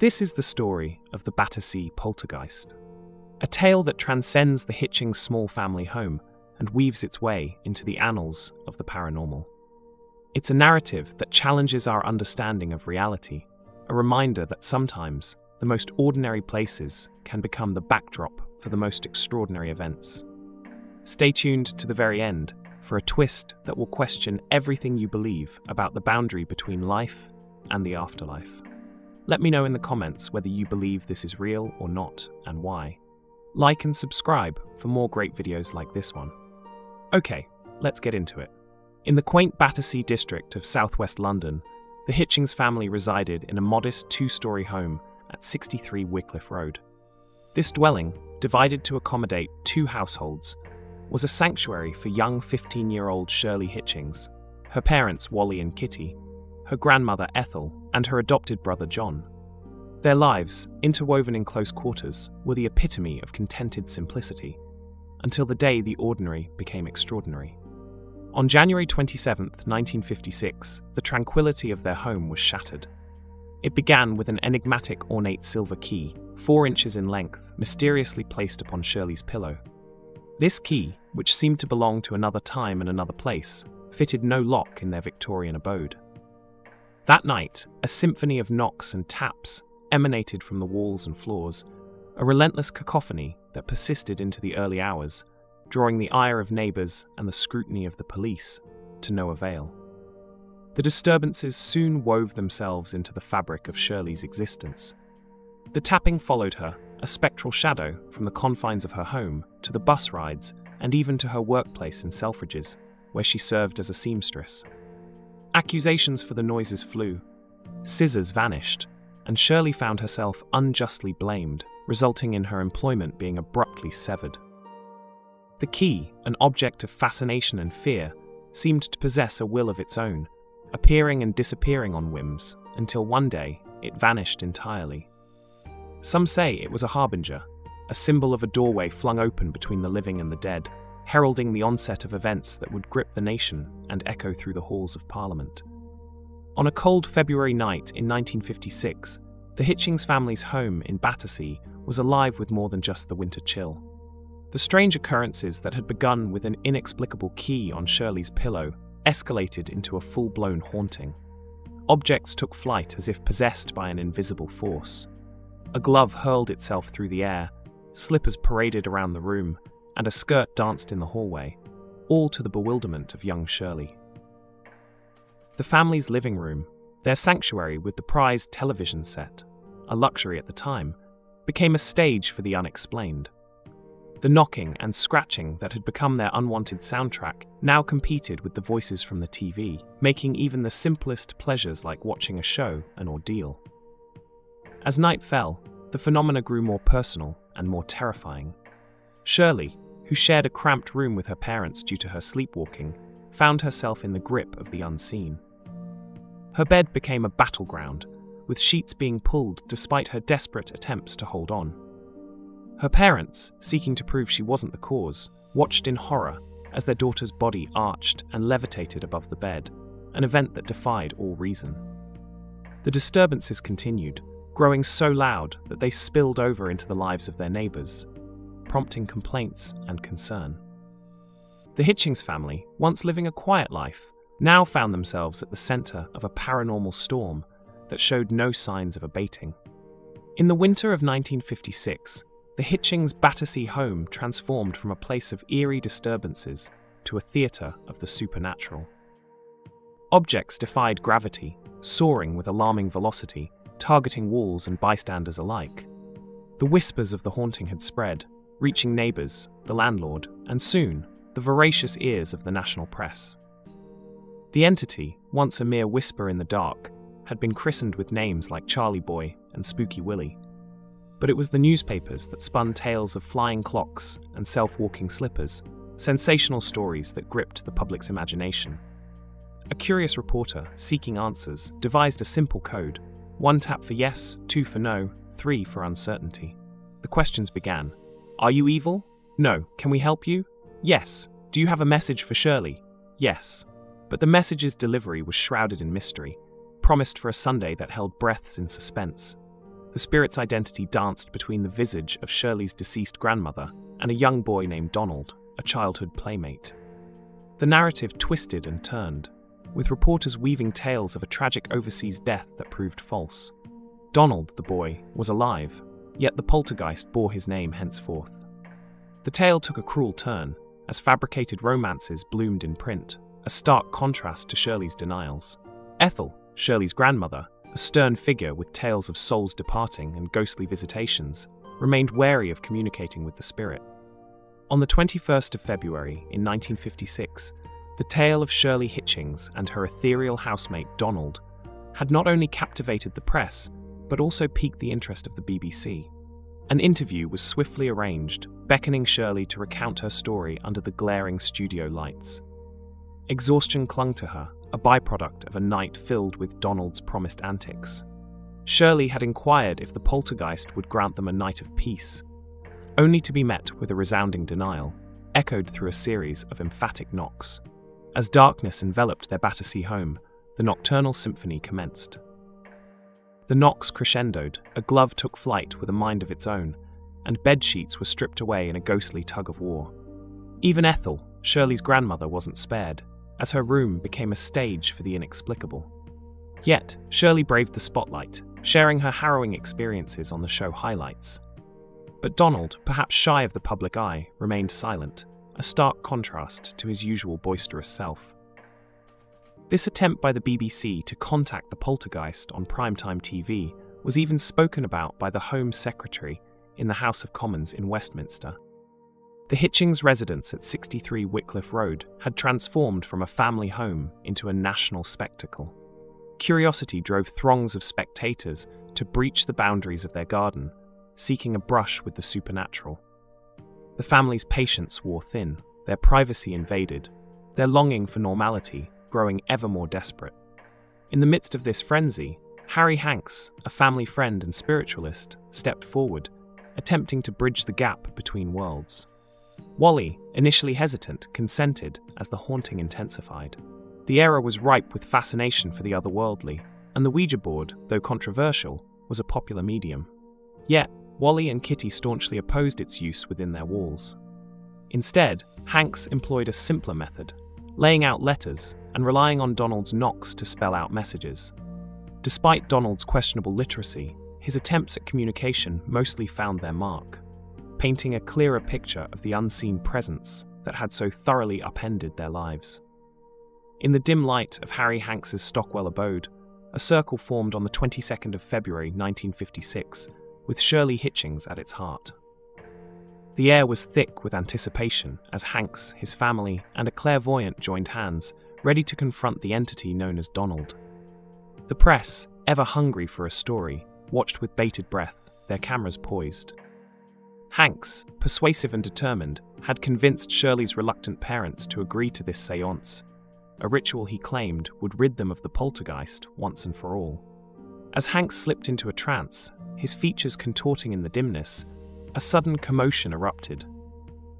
This is the story of the Battersea poltergeist, a tale that transcends the Hitchings small family home and weaves its way into the annals of the paranormal. It's a narrative that challenges our understanding of reality, a reminder that sometimes the most ordinary places can become the backdrop for the most extraordinary events. Stay tuned to the very end for a twist that will question everything you believe about the boundary between life and the afterlife. Let me know in the comments whether you believe this is real or not and why. Like and subscribe for more great videos like this one. Okay, let's get into it. In the quaint Battersea district of southwest London, the Hitchings family resided in a modest two story home at 63 Wycliffe Road. This dwelling, divided to accommodate two households, was a sanctuary for young 15 year old Shirley Hitchings, her parents Wally and Kitty, her grandmother Ethel, and her adopted brother John. Their lives, interwoven in close quarters, were the epitome of contented simplicity, until the day the ordinary became extraordinary. On January 27, 1956, the tranquility of their home was shattered. It began with an enigmatic ornate silver key, four inches in length, mysteriously placed upon Shirley's pillow. This key, which seemed to belong to another time and another place, fitted no lock in their Victorian abode. That night, a symphony of knocks and taps emanated from the walls and floors, a relentless cacophony that persisted into the early hours, drawing the ire of neighbours and the scrutiny of the police to no avail. The disturbances soon wove themselves into the fabric of Shirley's existence. The tapping followed her, a spectral shadow from the confines of her home to the bus rides and even to her workplace in Selfridges, where she served as a seamstress. Accusations for the noises flew, scissors vanished, and Shirley found herself unjustly blamed, resulting in her employment being abruptly severed. The key, an object of fascination and fear, seemed to possess a will of its own, appearing and disappearing on whims, until one day it vanished entirely. Some say it was a harbinger, a symbol of a doorway flung open between the living and the dead, heralding the onset of events that would grip the nation and echo through the halls of Parliament. On a cold February night in 1956, the Hitchings family's home in Battersea was alive with more than just the winter chill. The strange occurrences that had begun with an inexplicable key on Shirley's pillow escalated into a full blown haunting. Objects took flight as if possessed by an invisible force. A glove hurled itself through the air, slippers paraded around the room, and a skirt danced in the hallway, all to the bewilderment of young Shirley. The family's living room, their sanctuary with the prized television set, a luxury at the time, became a stage for the unexplained. The knocking and scratching that had become their unwanted soundtrack now competed with the voices from the TV, making even the simplest pleasures like watching a show an ordeal. As night fell, the phenomena grew more personal and more terrifying. Shirley, who shared a cramped room with her parents due to her sleepwalking, found herself in the grip of the unseen. Her bed became a battleground, with sheets being pulled despite her desperate attempts to hold on. Her parents, seeking to prove she wasn't the cause, watched in horror as their daughter's body arched and levitated above the bed, an event that defied all reason. The disturbances continued, growing so loud that they spilled over into the lives of their neighbours, prompting complaints and concern. The Hitchings family, once living a quiet life, now found themselves at the centre of a paranormal storm that showed no signs of abating. In the winter of 1956, the Hitchings Battersea home transformed from a place of eerie disturbances to a theatre of the supernatural. Objects defied gravity, soaring with alarming velocity, targeting walls and bystanders alike. The whispers of the haunting had spread, reaching neighbours, the landlord, and soon, the voracious ears of the national press. The entity, once a mere whisper in the dark, had been christened with names like Charlie Boy and Spooky Willie but it was the newspapers that spun tales of flying clocks and self walking slippers, sensational stories that gripped the public's imagination. A curious reporter, seeking answers, devised a simple code one tap for yes, two for no, three for uncertainty. The questions began Are you evil? No. Can we help you? Yes. Do you have a message for Shirley? Yes. But the message's delivery was shrouded in mystery, promised for a Sunday that held breaths in suspense. the spirit's identity danced between the visage of Shirley's deceased grandmother and a young boy named Donald, a childhood playmate. The narrative twisted and turned, with reporters weaving tales of a tragic overseas death that proved false. Donald, the boy, was alive, yet the poltergeist bore his name henceforth. The tale took a cruel turn as fabricated romances bloomed in print, a stark contrast to Shirley's denials. Ethel, Shirley's grandmother, a stern figure with tales of souls departing and ghostly visitations, remained wary of communicating with the spirit. On the 21st of February in 1956, the tale of Shirley Hitchings and her ethereal housemate Donald had not only captivated the press, but also piqued the interest of the BBC. An interview was swiftly arranged, beckoning Shirley to recount her story under the glaring studio lights. Exhaustion clung to her, a byproduct of a night filled with Donald's promised antics. Shirley had inquired if the poltergeist would grant them a night of peace, only to be met with a resounding denial, echoed through a series of emphatic knocks. As darkness enveloped their Battersea home, the nocturnal symphony commenced. The knocks crescendoed, a glove took flight with a mind of its own, and bed sheets were stripped away in a ghostly tug of war. Even Ethel, Shirley's grandmother, wasn't spared, as her room became a stage for the inexplicable. Yet, Shirley braved the spotlight, sharing her harrowing experiences on the show highlights. But Donald, perhaps shy of the public eye, remained silent, a stark contrast to his usual boisterous self. This attempt by the BBC to contact the poltergeist on primetime TV was even spoken about by the Home Secretary in the House of Commons in Westminster. The Hitchings residence at 63 Wycliffe Road had transformed from a family home into a national spectacle. Curiosity drove throngs of spectators to breach the boundaries of their garden, seeking a brush with the supernatural. The family's patience wore thin, their privacy invaded, their longing for normality growing ever more desperate. In the midst of this frenzy, Harry Hanks, a family friend and spiritualist, stepped forward, attempting to bridge the gap between worlds. Wally, initially hesitant, consented as the haunting intensified. The era was ripe with fascination for the otherworldly, and the Ouija board, though controversial, was a popular medium. Yet, Wally and Kitty staunchly opposed its use within their walls. Instead, Hanks employed a simpler method, laying out letters and relying on Donald's knocks to spell out messages. Despite Donald's questionable literacy, his attempts at communication mostly found their mark, painting a clearer picture of the unseen presence that had so thoroughly upended their lives. In the dim light of Harry Hanks's Stockwell abode, a circle formed on the 22nd of February 1956 with Shirley Hitchings at its heart. The air was thick with anticipation as Hanks, his family, and a clairvoyant joined hands, ready to confront the entity known as Donald. The press, ever hungry for a story, watched with bated breath, their cameras poised. Hanks, persuasive and determined, had convinced Shirley's reluctant parents to agree to this seance, a ritual he claimed would rid them of the poltergeist once and for all. As Hanks slipped into a trance, his features contorting in the dimness, a sudden commotion erupted.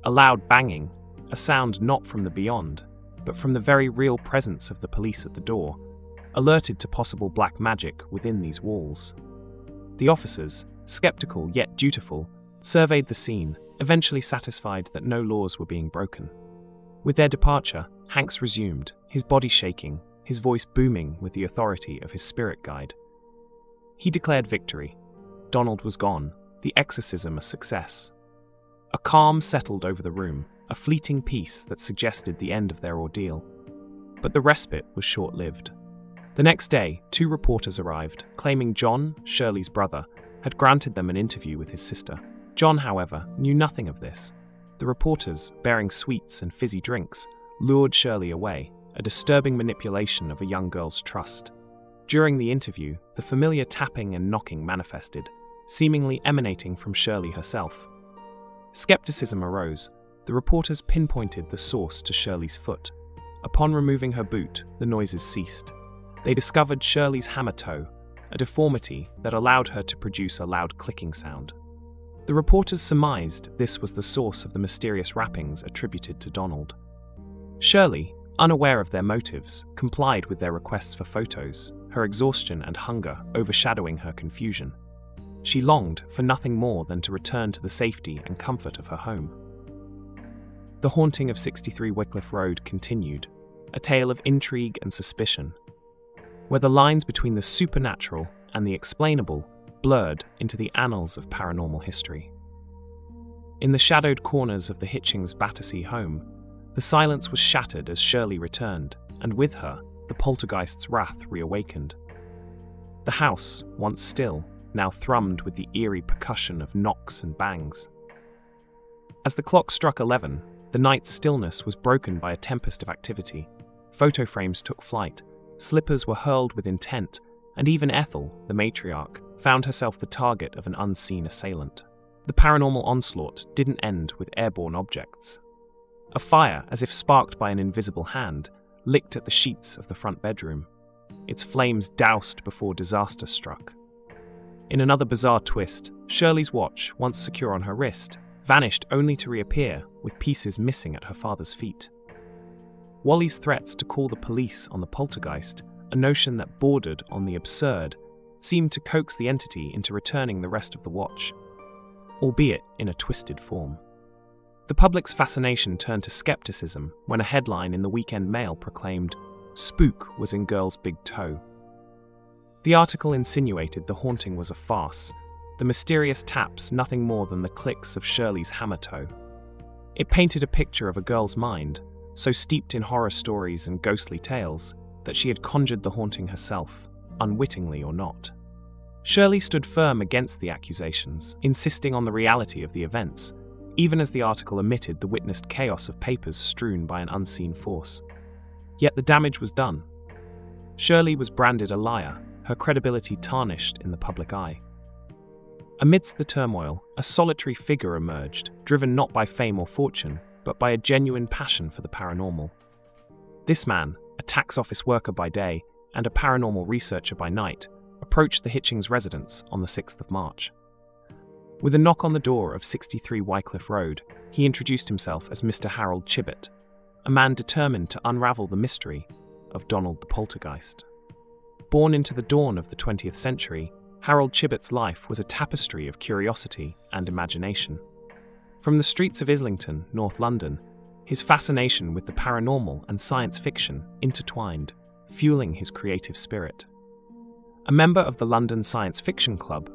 A loud banging, a sound not from the beyond, but from the very real presence of the police at the door, alerted to possible black magic within these walls. The officers, skeptical yet dutiful, surveyed the scene, eventually satisfied that no laws were being broken. With their departure, Hanks resumed, his body shaking, his voice booming with the authority of his spirit guide. He declared victory, Donald was gone, the exorcism a success. A calm settled over the room, a fleeting peace that suggested the end of their ordeal. But the respite was short lived. The next day, two reporters arrived, claiming John, Shirley's brother, had granted them an interview with his sister. John, however, knew nothing of this. The reporters, bearing sweets and fizzy drinks, lured Shirley away, a disturbing manipulation of a young girl's trust. During the interview, the familiar tapping and knocking manifested, seemingly emanating from Shirley herself. Skepticism arose. The reporters pinpointed the source to Shirley's foot. Upon removing her boot, the noises ceased. They discovered Shirley's hammer toe, a deformity that allowed her to produce a loud clicking sound. The reporters surmised this was the source of the mysterious rappings attributed to Donald. Shirley, unaware of their motives, complied with their requests for photos, her exhaustion and hunger overshadowing her confusion. she longed for nothing more than to return to the safety and comfort of her home. The haunting of 63 Wycliffe Road continued, a tale of intrigue and suspicion, where the lines between the supernatural and the explainable blurred into the annals of paranormal history. In the shadowed corners of the Hitchings Battersea home, the silence was shattered as Shirley returned, and with her, the poltergeist's wrath reawakened. The house, once still, now thrummed with the eerie percussion of knocks and bangs. As the clock struck 11, the night's stillness was broken by a tempest of activity. Photo frames took flight, slippers were hurled with intent, and even Ethel, the matriarch, found herself the target of an unseen assailant. The paranormal onslaught didn't end with airborne objects. A fire, as if sparked by an invisible hand, licked at the sheets of the front bedroom. Its flames doused before disaster struck. In another bizarre twist, Shirley's watch, once secure on her wrist, vanished only to reappear with pieces missing at her father's feet. Wally's threats to call the police on the poltergeist, a notion that bordered on the absurd, seemed to coax the entity into returning the rest of the watch albeit in a twisted form. The public's fascination turned to skepticism when a headline in the Weekend Mail proclaimed, Spook was in girl's big toe. The article insinuated the haunting was a farce, the mysterious taps nothing more than the clicks of Shirley's hammer toe. It painted a picture of a girl's mind, so steeped in horror stories and ghostly tales, that she had conjured the haunting herself, unwittingly or not. Shirley stood firm against the accusations, insisting on the reality of the events, even as the article omitted the witnessed chaos of papers strewn by an unseen force. Yet the damage was done. Shirley was branded a liar, her credibility tarnished in the public eye. Amidst the turmoil, a solitary figure emerged, driven not by fame or fortune, but by a genuine passion for the paranormal. This man, a tax office worker by day and a paranormal researcher by night, approached the Hitchings residence on the 6th of March. With a knock on the door of 63 Wycliffe Road, he introduced himself as Mr. Harold Chibbett, a man determined to unravel the mystery of Donald the Poltergeist. Born into the dawn of the 20th century, Harold Chibbett's life was a tapestry of curiosity and imagination. From the streets of Islington, North London, his fascination with the paranormal and science fiction intertwined, fueling his creative spirit. A member of the London Science Fiction Club,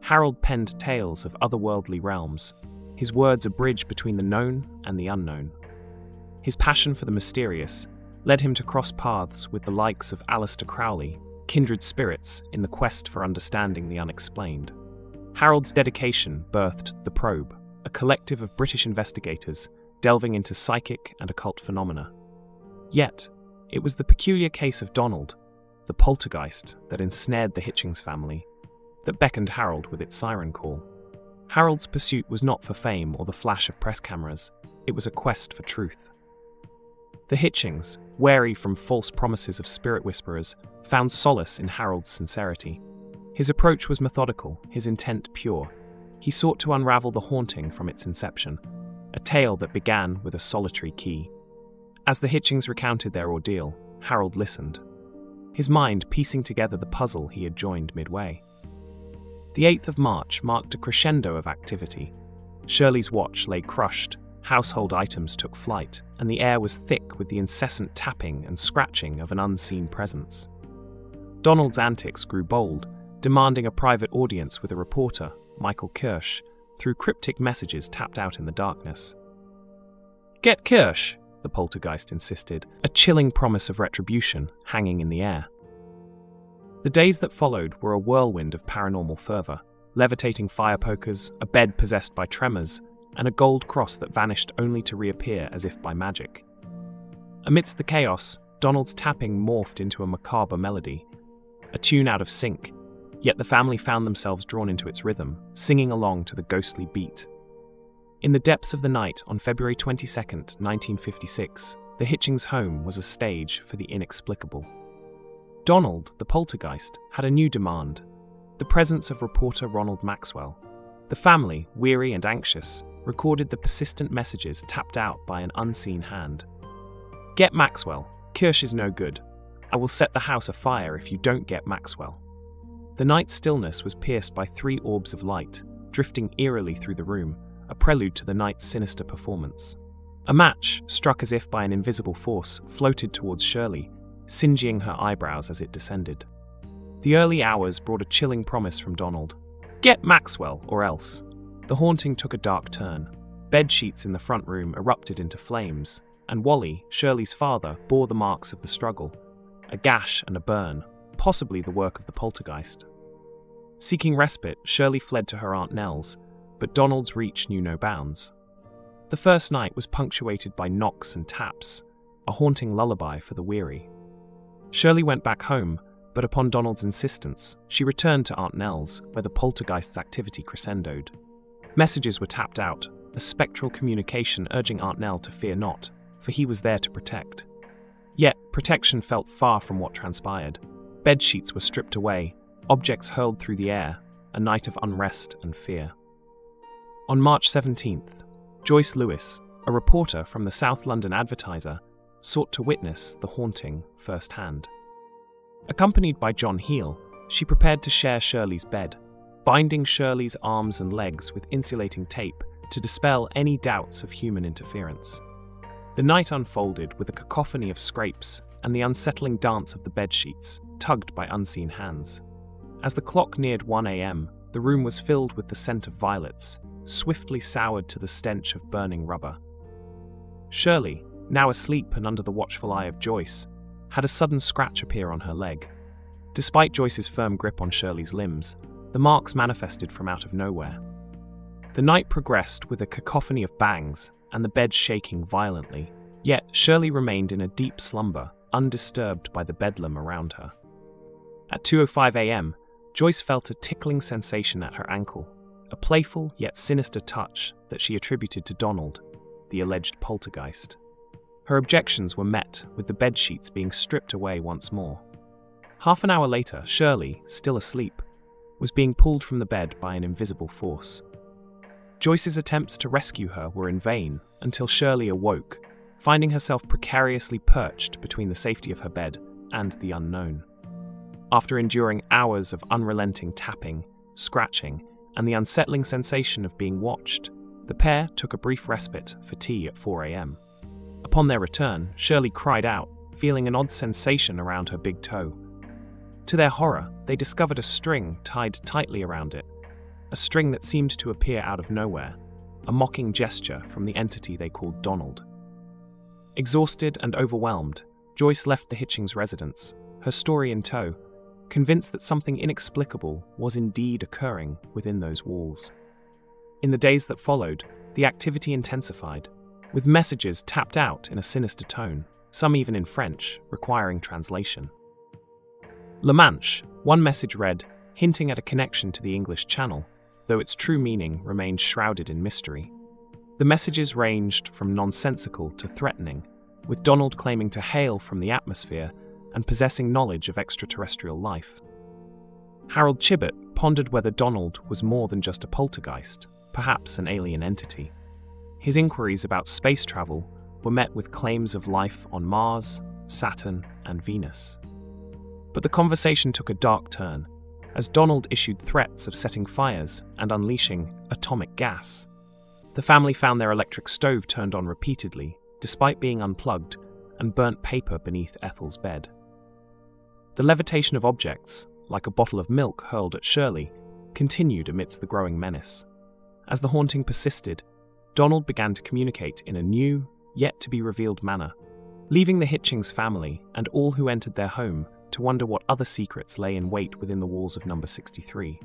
Harold penned tales of otherworldly realms, his words a bridge between the known and the unknown. His passion for the mysterious led him to cross paths with the likes of Aleister Crowley, kindred spirits in the quest for understanding the unexplained. Harold's dedication birthed The Probe, a collective of British investigators delving into psychic and occult phenomena. Yet, it was the peculiar case of Donald the poltergeist that ensnared the Hitchings family, that beckoned Harold with its siren call. Harold's pursuit was not for fame or the flash of press cameras, it was a quest for truth. The Hitchings, wary from false promises of spirit whisperers, found solace in Harold's sincerity. His approach was methodical, his intent pure. He sought to unravel the haunting from its inception, a tale that began with a solitary key. As the Hitchings recounted their ordeal, Harold listened, his mind piecing together the puzzle he had joined midway. The 8th of March marked a crescendo of activity. Shirley's watch lay crushed, household items took flight, and the air was thick with the incessant tapping and scratching of an unseen presence. Donald's antics grew bold, demanding a private audience with a reporter, Michael Kirsch, through cryptic messages tapped out in the darkness. Get Kirsch, the poltergeist insisted, a chilling promise of retribution hanging in the air. The days that followed were a whirlwind of paranormal fervour levitating fire pokers, a bed possessed by tremors, and a gold cross that vanished only to reappear as if by magic. Amidst the chaos, Donald's tapping morphed into a macabre melody, a tune out of sync, yet the family found themselves drawn into its rhythm, singing along to the ghostly beat in the depths of the night on February 22, 1956, the Hitchings home was a stage for the inexplicable. Donald, the poltergeist, had a new demand the presence of reporter Ronald Maxwell. The family, weary and anxious, recorded the persistent messages tapped out by an unseen hand. Get Maxwell. Kirsch is no good. I will set the house afire if you don't get Maxwell. The night's stillness was pierced by three orbs of light, drifting eerily through the room, a prelude to the night's sinister performance. A match, struck as if by an invisible force, floated towards Shirley, singeing her eyebrows as it descended. The early hours brought a chilling promise from Donald. Get Maxwell, or else. The haunting took a dark turn. Bed sheets in the front room erupted into flames, and Wally, Shirley's father, bore the marks of the struggle a gash and a burn, possibly the work of the poltergeist. Seeking respite, Shirley fled to her Aunt Nell's, but Donald's reach knew no bounds. The first night was punctuated by knocks and taps, a haunting lullaby for the weary. Shirley went back home, but upon Donald's insistence, she returned to Aunt Nell's, where the poltergeist's activity crescendoed. Messages were tapped out, a spectral communication urging Aunt Nell to fear not, for he was there to protect. Yet, protection felt far from what transpired. Bed sheets were stripped away, objects hurled through the air, a night of unrest and fear. On March 17th, Joyce Lewis, a reporter from the South London Advertiser, sought to witness the haunting firsthand. Accompanied by John Heel, she prepared to share Shirley's bed, binding Shirley's arms and legs with insulating tape to dispel any doubts of human interference. The night unfolded with a cacophony of scrapes and the unsettling dance of the bed sheets, tugged by unseen hands. As the clock neared 1 a.m., the room was filled with the scent of violets, swiftly soured to the stench of burning rubber. Shirley, now asleep and under the watchful eye of Joyce, had a sudden scratch appear on her leg. Despite Joyce's firm grip on Shirley's limbs, the marks manifested from out of nowhere. The night progressed with a cacophony of bangs and the bed shaking violently, yet Shirley remained in a deep slumber, undisturbed by the bedlam around her. At 2:05 a.m., Joyce felt a tickling sensation at her ankle, a playful yet sinister touch that she attributed to Donald, the alleged poltergeist. Her objections were met with the bed sheets being stripped away once more. Half an hour later, Shirley, still asleep, was being pulled from the bed by an invisible force. Joyce's attempts to rescue her were in vain until Shirley awoke, finding herself precariously perched between the safety of her bed and the unknown. After enduring hours of unrelenting tapping, scratching, and the unsettling sensation of being watched, the pair took a brief respite for tea at 4 a.m. Upon their return, Shirley cried out, feeling an odd sensation around her big toe. To their horror, they discovered a string tied tightly around it a string that seemed to appear out of nowhere, a mocking gesture from the entity they called Donald. Exhausted and overwhelmed, Joyce left the Hitchings residence, her story in tow, convinced that something inexplicable was indeed occurring within those walls. In the days that followed, the activity intensified, with messages tapped out in a sinister tone, some even in French, requiring translation. La Manche, one message read, hinting at a connection to the English Channel, though its true meaning remained shrouded in mystery. The messages ranged from nonsensical to threatening, with Donald claiming to hail from the atmosphere and possessing knowledge of extraterrestrial life. Harold Chibbett pondered whether Donald was more than just a poltergeist, perhaps an alien entity. His inquiries about space travel were met with claims of life on Mars, Saturn, and Venus. But the conversation took a dark turn as Donald issued threats of setting fires and unleashing atomic gas. The family found their electric stove turned on repeatedly, despite being unplugged, and burnt paper beneath Ethel's bed. The levitation of objects, like a bottle of milk hurled at Shirley, continued amidst the growing menace. As the haunting persisted, Donald began to communicate in a new, yet to be revealed manner, leaving the Hitchings family and all who entered their home to wonder what other secrets lay in wait within the walls of number 63.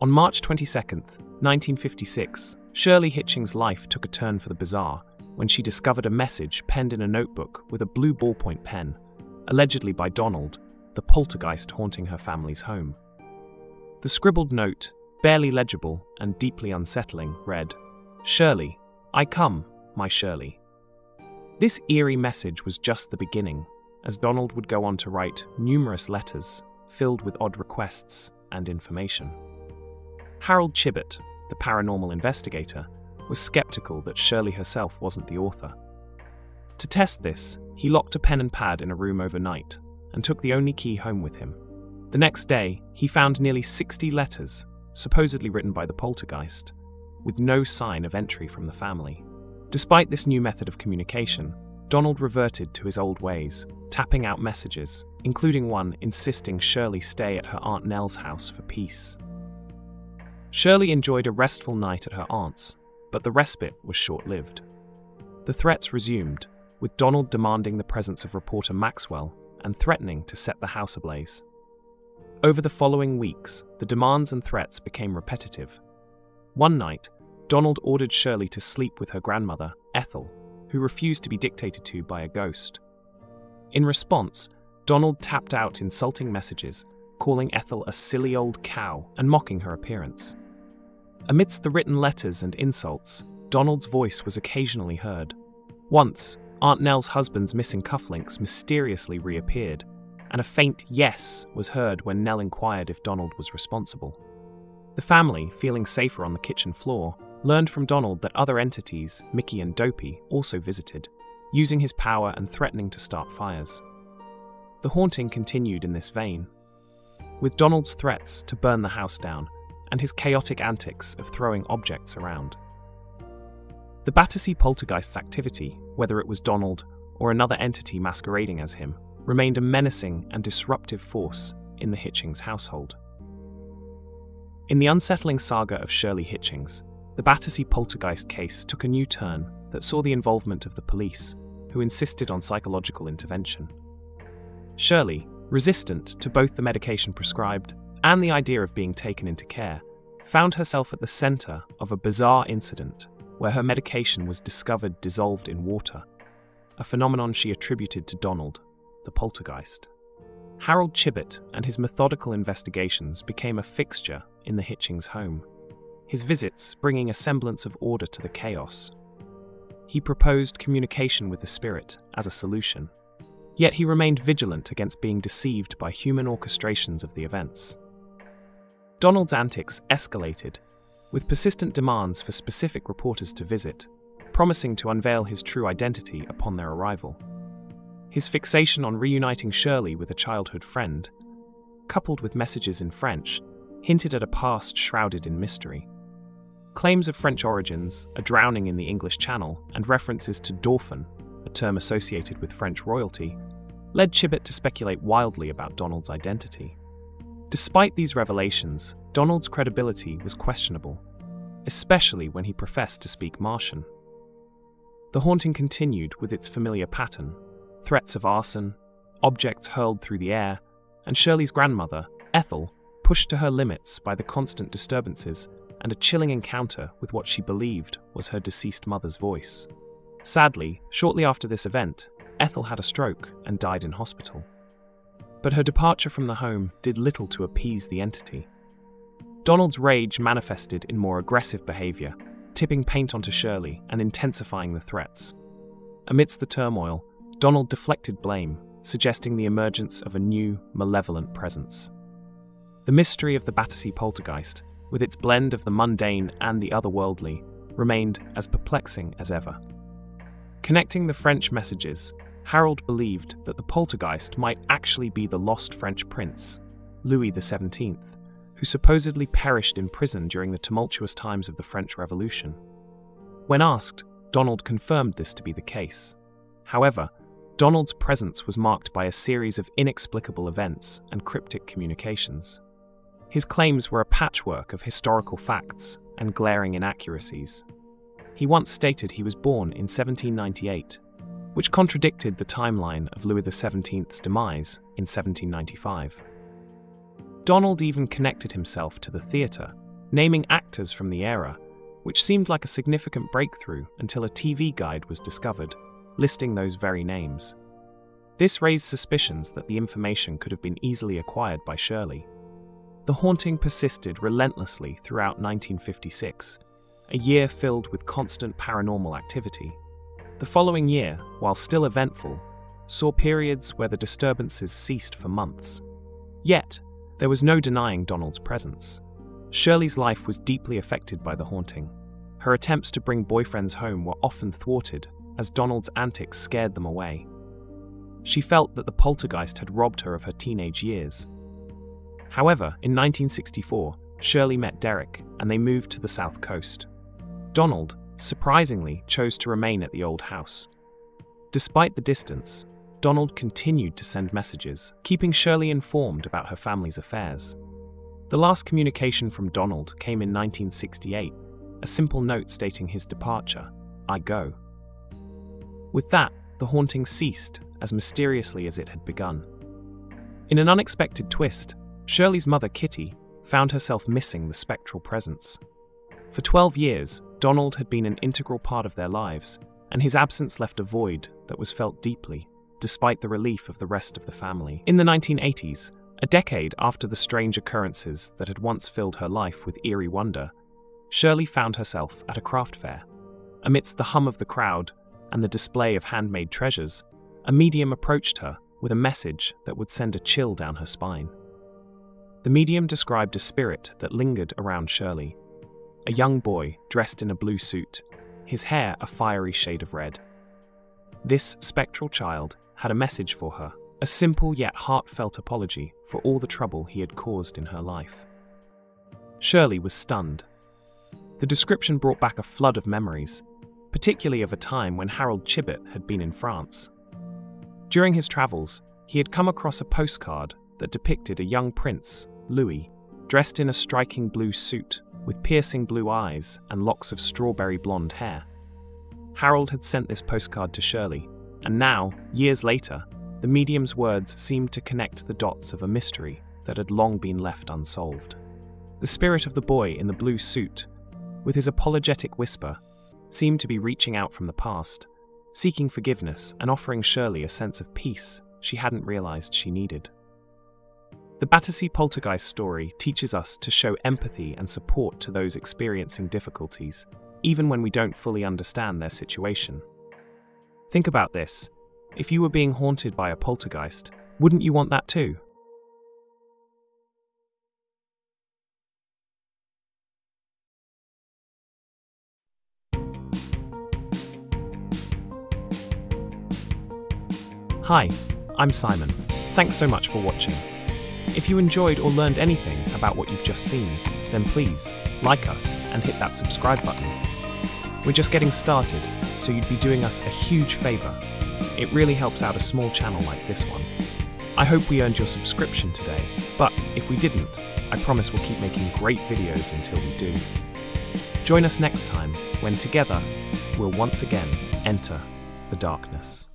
On March 22, 1956, Shirley Hitchings' life took a turn for the bizarre when she discovered a message penned in a notebook with a blue ballpoint pen, allegedly by Donald, the poltergeist haunting her family's home. The scribbled note, barely legible and deeply unsettling, read, Shirley, I come, my Shirley. This eerie message was just the beginning as Donald would go on to write numerous letters filled with odd requests and information. Harold Chibbett, the paranormal investigator, was skeptical that Shirley herself wasn't the author. To test this, he locked a pen and pad in a room overnight and took the only key home with him. The next day, he found nearly 60 letters, supposedly written by the poltergeist, with no sign of entry from the family. Despite this new method of communication, Donald reverted to his old ways, tapping out messages, including one insisting Shirley stay at her Aunt Nell's house for peace. Shirley enjoyed a restful night at her aunt's, but the respite was short lived. The threats resumed, with Donald demanding the presence of reporter Maxwell and threatening to set the house ablaze. Over the following weeks, the demands and threats became repetitive. One night, Donald ordered Shirley to sleep with her grandmother, Ethel, who refused to be dictated to by a ghost. In response, Donald tapped out insulting messages, calling Ethel a silly old cow and mocking her appearance. Amidst the written letters and insults, Donald's voice was occasionally heard. Once, Aunt Nell's husband's missing cufflinks mysteriously reappeared, and a faint yes was heard when Nell inquired if Donald was responsible. The family, feeling safer on the kitchen floor, learned from Donald that other entities, Mickey and Dopey, also visited, using his power and threatening to start fires. The haunting continued in this vein, with Donald's threats to burn the house down and his chaotic antics of throwing objects around. The Battersea poltergeist's activity, whether it was Donald or another entity masquerading as him, remained a menacing and disruptive force in the Hitchings household. In the unsettling saga of Shirley Hitchings, the Battersea poltergeist case took a new turn that saw the involvement of the police, who insisted on psychological intervention. Shirley, resistant to both the medication prescribed and the idea of being taken into care, found herself at the centre of a bizarre incident where her medication was discovered dissolved in water, a phenomenon she attributed to Donald, the poltergeist. Harold Chibbett and his methodical investigations became a fixture in the Hitchings home, his visits bringing a semblance of order to the chaos. He proposed communication with the spirit as a solution, yet he remained vigilant against being deceived by human orchestrations of the events. Donald's antics escalated, with persistent demands for specific reporters to visit, promising to unveil his true identity upon their arrival. His fixation on reuniting Shirley with a childhood friend, coupled with messages in French, hinted at a past shrouded in mystery. Claims of French origins, a drowning in the English Channel, and references to dauphin, a term associated with French royalty, led Chibbett to speculate wildly about Donald's identity. Despite these revelations, Donald's credibility was questionable, especially when he professed to speak Martian. The haunting continued with its familiar pattern threats of arson, objects hurled through the air, and Shirley's grandmother, Ethel, pushed to her limits by the constant disturbances and a chilling encounter with what she believed was her deceased mother's voice. Sadly, shortly after this event, Ethel had a stroke and died in hospital. But her departure from the home did little to appease the entity. Donald's rage manifested in more aggressive behaviour, tipping paint onto Shirley and intensifying the threats. Amidst the turmoil, Donald deflected blame, suggesting the emergence of a new, malevolent presence. The mystery of the Battersea poltergeist, with its blend of the mundane and the otherworldly, remained as perplexing as ever. Connecting the French messages, Harold believed that the poltergeist might actually be the lost French prince, Louis XVII, who supposedly perished in prison during the tumultuous times of the French Revolution. When asked, Donald confirmed this to be the case. However, Donald's presence was marked by a series of inexplicable events and cryptic communications. His claims were a patchwork of historical facts and glaring inaccuracies. He once stated he was born in 1798, which contradicted the timeline of Louis XVII's demise in 1795. Donald even connected himself to the theatre, naming actors from the era, which seemed like a significant breakthrough until a TV guide was discovered listing those very names. This raised suspicions that the information could have been easily acquired by Shirley. The haunting persisted relentlessly throughout 1956, a year filled with constant paranormal activity. The following year, while still eventful, saw periods where the disturbances ceased for months. Yet, there was no denying Donald's presence. Shirley's life was deeply affected by the haunting. Her attempts to bring boyfriends home were often thwarted as Donald's antics scared them away. She felt that the poltergeist had robbed her of her teenage years. However, in 1964, Shirley met Derek and they moved to the south coast. Donald, surprisingly, chose to remain at the old house. Despite the distance, Donald continued to send messages, keeping Shirley informed about her family's affairs. The last communication from Donald came in 1968, a simple note stating his departure I go. With that, the haunting ceased as mysteriously as it had begun. In an unexpected twist, Shirley's mother, Kitty, found herself missing the spectral presence. For 12 years, Donald had been an integral part of their lives, and his absence left a void that was felt deeply, despite the relief of the rest of the family. In the 1980s, a decade after the strange occurrences that had once filled her life with eerie wonder, Shirley found herself at a craft fair. Amidst the hum of the crowd and the display of handmade treasures, a medium approached her with a message that would send a chill down her spine. The medium described a spirit that lingered around Shirley, a young boy dressed in a blue suit, his hair a fiery shade of red. This spectral child had a message for her, a simple yet heartfelt apology for all the trouble he had caused in her life. Shirley was stunned. The description brought back a flood of memories, particularly of a time when Harold Chibbett had been in France. During his travels, he had come across a postcard that depicted a young prince, Louis, dressed in a striking blue suit with piercing blue eyes and locks of strawberry blonde hair. Harold had sent this postcard to Shirley, and now, years later, the medium's words seemed to connect the dots of a mystery that had long been left unsolved. The spirit of the boy in the blue suit, with his apologetic whisper, seemed to be reaching out from the past, seeking forgiveness and offering Shirley a sense of peace she hadn't realized she needed. The Battersea Poltergeist story teaches us to show empathy and support to those experiencing difficulties, even when we don't fully understand their situation. Think about this. If you were being haunted by a poltergeist, wouldn't you want that too? Hi, I'm Simon. Thanks so much for watching. If you enjoyed or learned anything about what you've just seen, then please like us and hit that subscribe button. We're just getting started, so you'd be doing us a huge favour. It really helps out a small channel like this one. I hope we earned your subscription today, but if we didn't, I promise we'll keep making great videos until we do. Join us next time when together we'll once again enter the darkness.